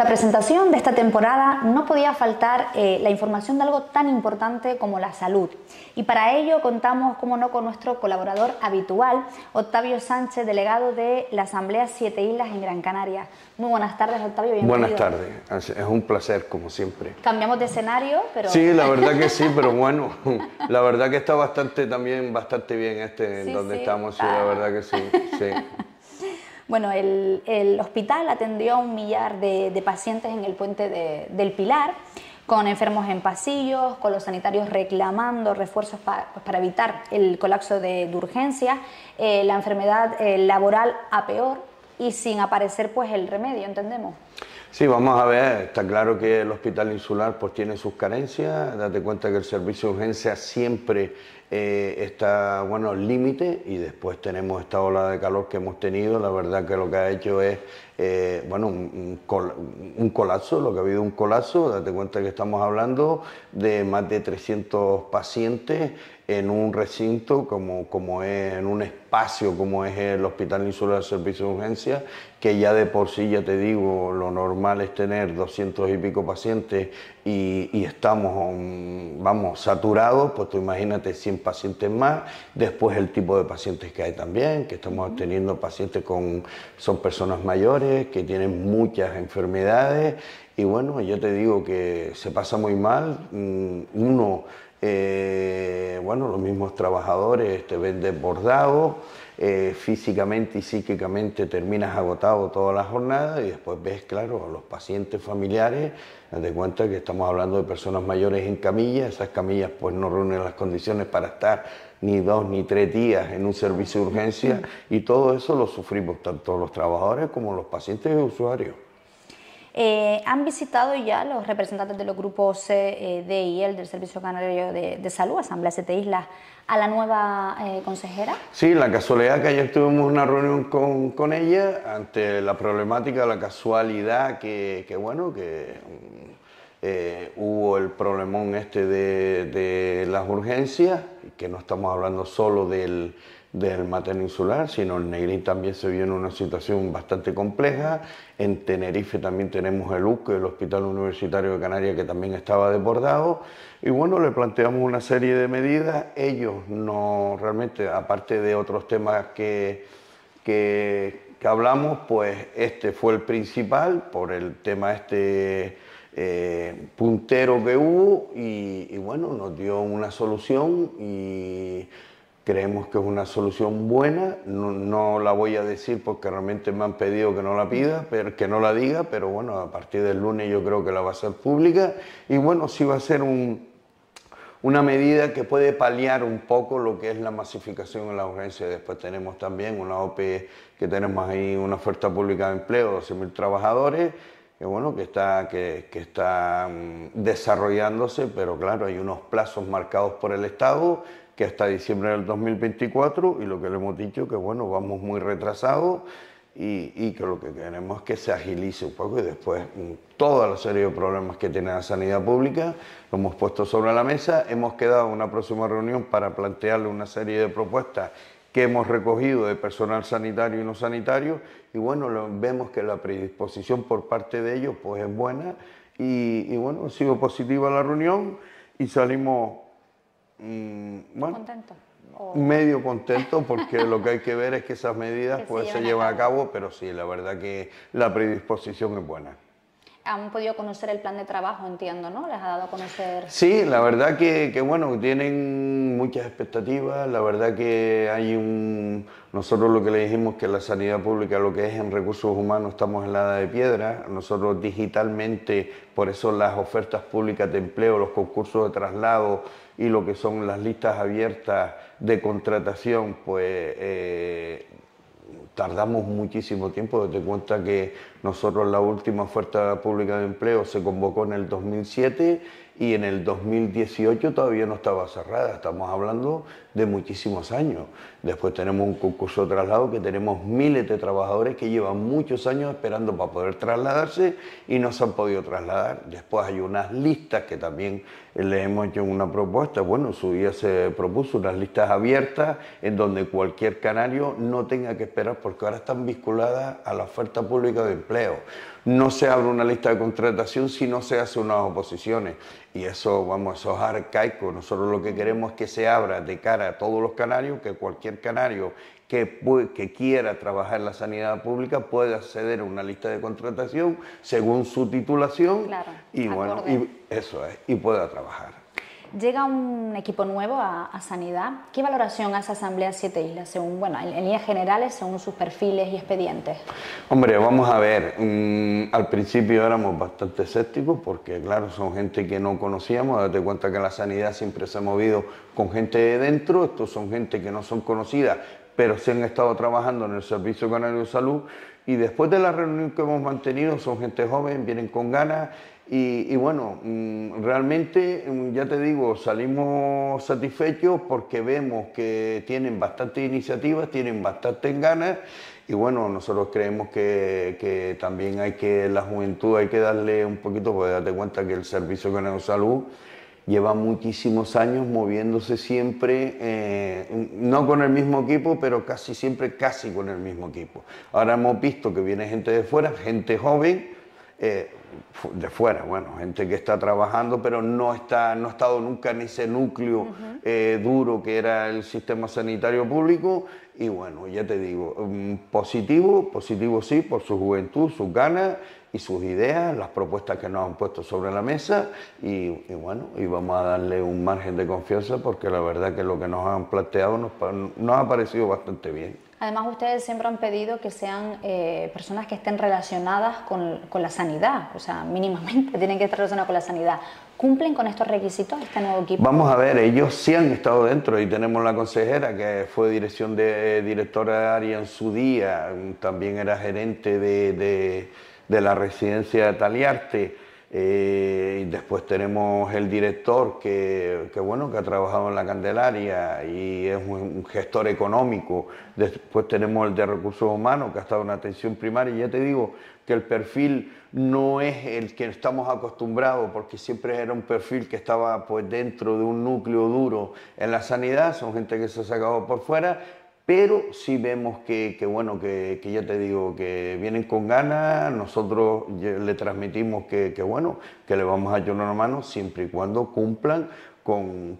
esta presentación de esta temporada no podía faltar eh, la información de algo tan importante como la salud. Y para ello contamos, como no, con nuestro colaborador habitual, Octavio Sánchez, delegado de la Asamblea Siete Islas en Gran Canaria. Muy buenas tardes, Octavio. Bienvenido. Buenas tardes, es un placer, como siempre. Cambiamos de escenario, pero... Sí, la verdad que sí, pero bueno, la verdad que está bastante también, bastante bien este en donde estamos, sí, la verdad que sí, sí. Bueno, el, hospital atendió a un millar de, pacientes en el puente del Pilar, con enfermos en pasillos, con los sanitarios reclamando refuerzos pues, para evitar el colapso de, urgencia, eh, la enfermedad eh, laboral a peor y sin aparecer pues el remedio, entendemos. Sí, vamos a ver, está claro que el hospital insular pues tiene sus carencias, date cuenta que el servicio de urgencia siempre eh, está, bueno, límite. Y después tenemos esta ola de calor que hemos tenido, la verdad que lo que ha hecho es, eh, bueno, un, un, colapso, lo que ha habido un colapso, date cuenta que estamos hablando de más de 300 pacientes en un recinto como, como es, en un espacio como es el Hospital Insular de Servicio de Urgencia, que ya de por sí, ya te digo, lo normal es tener 200 y pico pacientes y, estamos, vamos, saturados, pues tú imagínate 100 pacientes más, después el tipo de pacientes que hay también, que estamos teniendo pacientes con, son personas mayores, que tienen muchas enfermedades, y bueno, yo te digo que se pasa muy mal, mm, uno eh, bueno, los mismos trabajadores te ven desbordados, eh, físicamente y psíquicamente terminas agotado toda la jornada y después ves, claro, a los pacientes familiares, de cuenta que estamos hablando de personas mayores en camillas, esas camillas pues no reúnen las condiciones para estar ni dos ni tres días en un servicio de urgencia. Y todo eso lo sufrimos tanto los trabajadores como los pacientes y usuarios. Eh, ¿Han visitado ya los representantes de los grupos C, D y L del Servicio Canario de, Salud, Asamblea Siete Islas, a la nueva eh, consejera? Sí, la casualidad que ayer tuvimos una reunión con, con ella ante la problemática, la casualidad que, que bueno, que eh, hubo el problemón este de, de las urgencias, que no estamos hablando solo del del materno insular, sino en Negrín también se vio en una situación bastante compleja. En Tenerife también tenemos el UC, el Hospital Universitario de Canarias, que también estaba desbordado. Y bueno, le planteamos una serie de medidas. Ellos no, realmente, aparte de otros temas que, que, hablamos, pues este fue el principal por el tema este eh, puntero que hubo y, y bueno, nos dio una solución y Creemos que es una solución buena, no, la voy a decir porque realmente me han pedido que no la pida, pero, que no la diga, pero bueno, a partir del lunes yo creo que la va a ser pública y bueno, sí va a ser una medida que puede paliar un poco lo que es la masificación en la urgencia. Después tenemos también una OPE que tenemos ahí, una oferta pública de empleo, 12.000 trabajadores, que bueno, que está, que, que está mm, desarrollándose, pero claro, hay unos plazos marcados por el Estado que hasta diciembre del 2024 y lo que le hemos dicho que bueno, vamos muy retrasados y, que lo que queremos es que se agilice un poco y después toda la serie de problemas que tiene la sanidad pública lo hemos puesto sobre la mesa, hemos quedado en una próxima reunión para plantearle una serie de propuestas que hemos recogido de personal sanitario y no sanitario y bueno, vemos que la predisposición por parte de ellos pues es buena y, y bueno, ha sido positiva la reunión y salimos Mm, bueno, ¿Contento? Medio contento porque lo que hay que ver es que esas medidas pues, se, llevan a cabo, pero sí, la verdad que la predisposición es buena. Han podido conocer el plan de trabajo, entiendo, ¿no? ¿Les ha dado a conocer? Sí, la verdad que, que, bueno, tienen muchas expectativas, la verdad que hay un... Nosotros lo que le dijimos que la sanidad pública, lo que es en recursos humanos, estamos en la edad de piedra, nosotros digitalmente, por eso las ofertas públicas de empleo, los concursos de traslado, y lo que son las listas abiertas de contratación, pues eh, tardamos muchísimo tiempo. Desde cuenta que nosotros la última oferta pública de empleo se convocó en el 2007 y en el 2018 todavía no estaba cerrada. Estamos hablando de muchísimos años. Después tenemos un concurso de traslado que tenemos miles de trabajadores que llevan muchos años esperando para poder trasladarse y no se han podido trasladar. Después hay unas listas que también le hemos hecho una propuesta. Bueno, su día se propuso unas listas abiertas en donde cualquier canario no tenga que esperar porque ahora están vinculadas a la oferta pública de empleo. No se abre una lista de contratación si no se hace unas oposiciones. Y eso, vamos, eso es arcaico. Nosotros lo que queremos es que se abra de cara a todos los canarios, que cualquier canario que, que, quiera trabajar en la sanidad pública pueda acceder a una lista de contratación según su titulación y bueno, y eso es, y pueda trabajar. Llega un equipo nuevo a, Sanidad. ¿Qué valoración hace Asamblea Siete Islas, según, bueno, en, líneas generales, según sus perfiles y expedientes? Hombre, vamos a ver. Mm, al principio éramos bastante escépticos porque, claro, son gente que no conocíamos. Date cuenta que la sanidad siempre se ha movido con gente de dentro. Estos son gente que no son conocidas, pero se han estado trabajando en el Servicio Canario de Salud y después de la reunión que hemos mantenido son gente joven, vienen con ganas y, bueno, mm, realmente, mm, ya te digo, salimos satisfechos porque vemos que tienen bastantes iniciativas, tienen bastantes ganas y bueno, nosotros creemos que, que, también hay que, la juventud hay que darle un poquito, porque date cuenta que el Servicio de Salud lleva muchísimos años moviéndose siempre, eh, no con el mismo equipo, pero casi siempre casi con el mismo equipo. Ahora hemos visto que viene gente de fuera, gente joven, eh, de fuera, bueno, gente que está trabajando, pero no, está, no ha estado nunca en ese núcleo eh, duro que era el sistema sanitario público. Y bueno, ya te digo, mm, positivo, positivo sí, por su juventud, sus ganas y sus ideas, las propuestas que nos han puesto sobre la mesa y, bueno, y vamos a darle un margen de confianza porque la verdad que lo que nos han planteado nos, nos ha parecido bastante bien. Además, ustedes siempre han pedido que sean eh, personas que estén relacionadas con, con, la sanidad, o sea, mínimamente tienen que estar relacionadas con la sanidad. ¿Cumplen con estos requisitos este nuevo equipo? Vamos a ver, ellos sí han estado dentro y tenemos la consejera que fue dirección de directora de área en su día, también era gerente de, de de la residencia de Taliarte. Eh, y después tenemos el director que, bueno, que ha trabajado en la Candelaria y es un, gestor económico. Después tenemos el de recursos humanos que ha estado en atención primaria. Y ya te digo que el perfil no es el que estamos acostumbrados porque siempre era un perfil que estaba pues dentro de un núcleo duro en la sanidad. Son gente que se ha sacado por fuera pero sí vemos que, bueno, que, ya te digo, que vienen con ganas, nosotros le transmitimos que, bueno, que le vamos a echar una mano siempre y cuando cumplan con,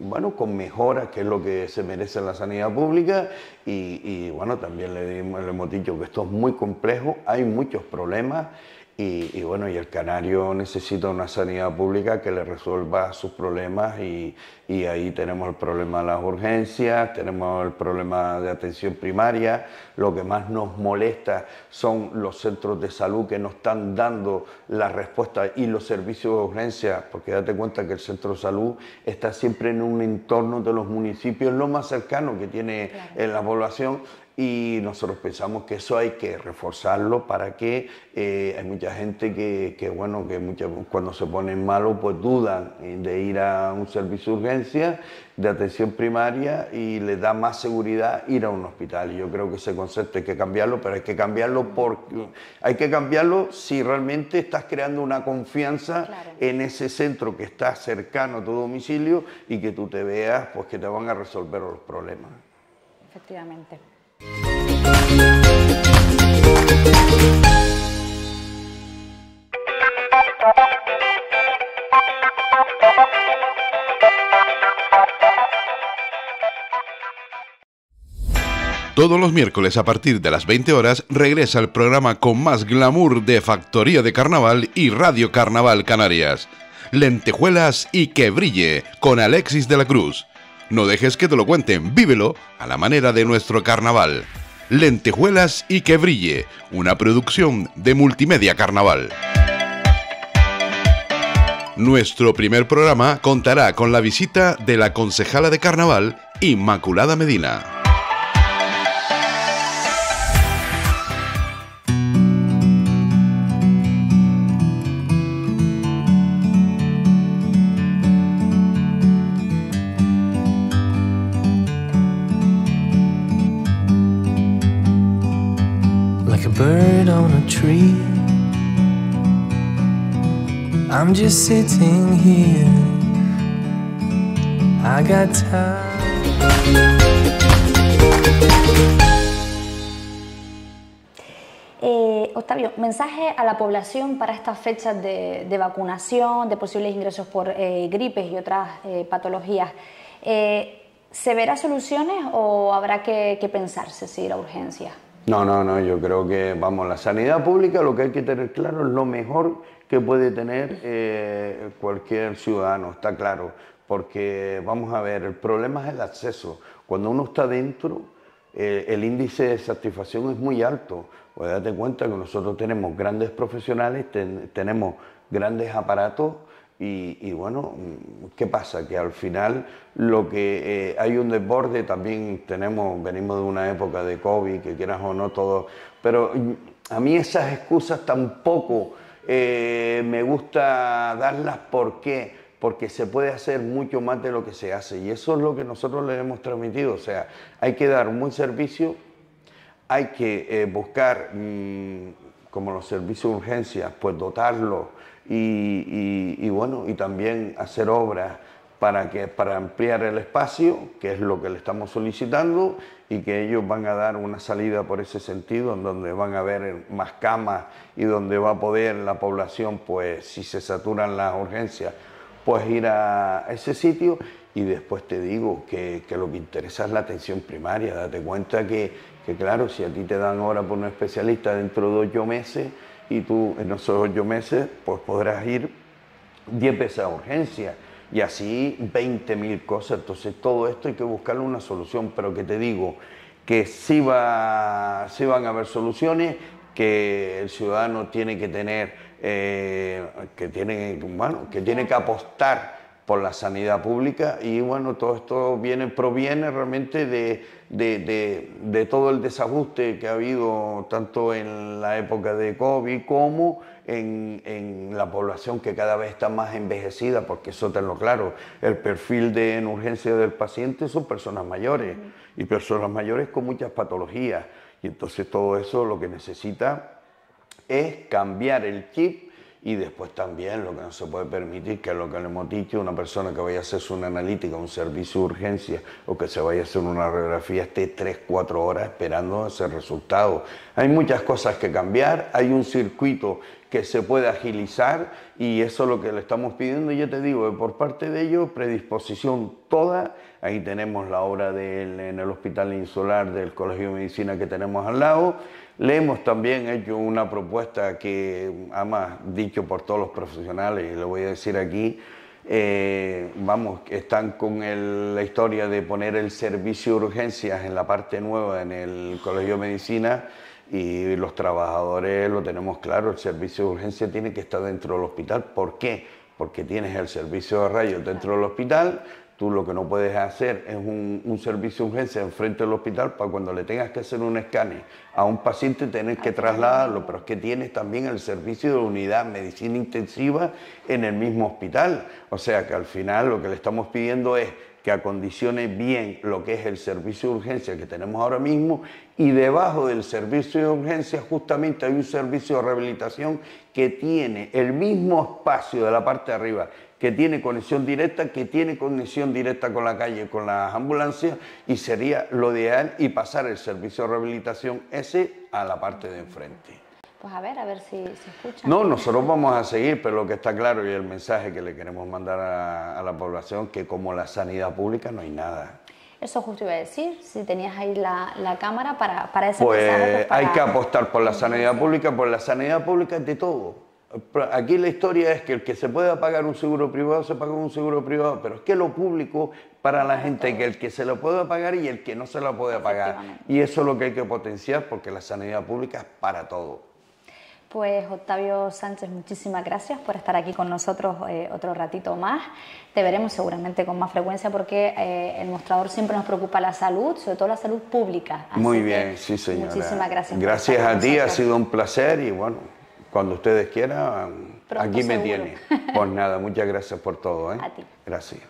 bueno, con mejoras, que es lo que se merece la sanidad pública, y, bueno, también le, le hemos dicho que esto es muy complejo, hay muchos problemas, y, bueno, y el canario necesita una sanidad pública que le resuelva sus problemas y, y, ahí tenemos el problema de las urgencias, tenemos el problema de atención primaria, lo que más nos molesta son los centros de salud que no están dando la respuesta y los servicios de urgencia, porque date cuenta que el centro de salud está siempre en un entorno de los municipios lo más cercano que tiene en la población y nosotros pensamos que eso hay que reforzarlo para que eh, hay mucha gente que, que bueno, que cuando se ponen malos pues dudan de ir a un servicio de urgencia, de atención primaria y le da más seguridad ir a un hospital. Y yo creo que ese concepto hay que cambiarlo, pero hay que cambiarlo porque hay que cambiarlo si realmente estás creando una confianza en ese centro que está cercano a tu domicilio y que tú te veas pues que te van a resolver los problemas. Efectivamente. Todos los miércoles a partir de las 20 horas regresa el programa con más glamour de Factoría de Carnaval y Radio Carnaval Canarias. Lentejuelas y que brille con Alexis de la Cruz. No dejes que te lo cuenten, vívelo a la manera de nuestro carnaval. Lentejuelas y que brille, una producción de Multimedia Carnaval. Nuestro primer programa contará con la visita de la concejala de carnaval, Inmaculada Medina. On a tree. I'm just sitting here. I got. Eh, Octavio, mensaje a la población para estas fechas de, vacunación, de posibles ingresos por eh, gripes y otras eh, patologías. Eh, ¿Se verá soluciones o habrá que, que pensarse si ir a urgencia? No, no, no, yo creo que, vamos, la sanidad pública lo que hay que tener claro es lo mejor que puede tener eh, cualquier ciudadano, está claro, porque vamos a ver, el problema es el acceso. Cuando uno está dentro, eh, el índice de satisfacción es muy alto. Pues date cuenta que nosotros tenemos grandes profesionales, ten- tenemos grandes aparatos y, bueno, ¿qué pasa? Que al final lo que eh, hay un desborde, también tenemos, venimos de una época de COVID, que quieras o no todo, pero a mí esas excusas tampoco eh, me gusta darlas, ¿por qué? Porque se puede hacer mucho más de lo que se hace y eso es lo que nosotros le hemos transmitido, o sea, hay que dar un buen servicio, hay que eh, buscar, mm, como los servicios de urgencia, pues dotarlos y, bueno, y también hacer obras para, que, para ampliar el espacio, que es lo que le estamos solicitando, y que ellos van a dar una salida por ese sentido, en donde van a haber más camas y donde va a poder la población, pues si se saturan las urgencias, pues ir a ese sitio y después te digo que, que lo que interesa es la atención primaria. Date cuenta que, que, claro, si a ti te dan hora por un especialista dentro de ocho meses y tú en esos ocho meses pues podrás ir 10 veces a urgencia y así 20.000 cosas. Entonces todo esto hay que buscarle una solución, pero que te digo que sí, va, sí van a haber soluciones, que el ciudadano tiene que tener, eh, que, tiene, bueno, que tiene que apostar por la sanidad pública y bueno, todo esto viene, proviene realmente de, de- de- de todo el desajuste que ha habido tanto en la época de COVID como en, en la población que cada vez está más envejecida, porque eso tenlo claro, el perfil de en urgencia del paciente son personas mayores y personas mayores con muchas patologías. Y entonces todo eso lo que necesita es cambiar el chip y después también lo que no se puede permitir, que lo que le hemos una persona que vaya a hacerse una analítica, un servicio de urgencia o que se vaya a hacer una radiografía esté 3, 4 horas esperando ese resultado. Hay muchas cosas que cambiar, hay un circuito que se puede agilizar y eso es lo que le estamos pidiendo. Yo te digo, que por parte de ellos, predisposición toda. Ahí tenemos la obra del- en el Hospital Insular del Colegio de Medicina que tenemos al lado. Le hemos también hecho una propuesta que, además, dicho por todos los profesionales, y le voy a decir aquí, eh, vamos, están con el- la historia de poner el servicio de urgencias en la parte nueva en el Colegio de Medicina y los trabajadores lo tenemos claro, el servicio de urgencia tiene que estar dentro del hospital. ¿Por qué? Porque tienes el servicio de rayos dentro del hospital, tú lo que no puedes hacer es un, un servicio de urgencia enfrente del hospital para cuando le tengas que hacer un escáner a un paciente tener que trasladarlo, pero es que tienes también el servicio de unidad medicina intensiva en el mismo hospital. O sea que al final lo que le estamos pidiendo es que acondicione bien lo que es el servicio de urgencia que tenemos ahora mismo y debajo del servicio de urgencia justamente hay un servicio de rehabilitación que tiene el mismo espacio de la parte de arriba, que tiene conexión directa, que tiene conexión directa con la calle, con las ambulancias y sería lo ideal y pasar el servicio de rehabilitación ese a la parte de enfrente. Pues a ver, a ver si se escucha. No, nosotros vamos a seguir, pero lo que está claro y el mensaje que le queremos mandar a, a la población, que como la sanidad pública no hay nada. Eso justo iba a decir, si tenías ahí la, la cámara para, para ese mensaje, Pues pues, para- hay que apostar por la sanidad pública, por la sanidad pública es de todo. Aquí la historia es que el que se pueda pagar un seguro privado, se paga un seguro privado, pero es que lo público para la gente, que el que se lo pueda pagar y el que no se lo puede pagar. Y eso es lo que hay que potenciar porque la sanidad pública es para todo. Pues Octavio Sánchez, muchísimas gracias por estar aquí con nosotros eh, otro ratito más. Te veremos seguramente con más frecuencia porque eh, el mostrador siempre nos preocupa la salud, sobre todo la salud pública. Así Muy bien, sí señora. Muchísimas gracias. por Gracias estar a ti, ha sido un placer y bueno, cuando ustedes quieran, Pronto aquí me tienen. Pues nada, muchas gracias por todo. ¿eh? A ti. Gracias.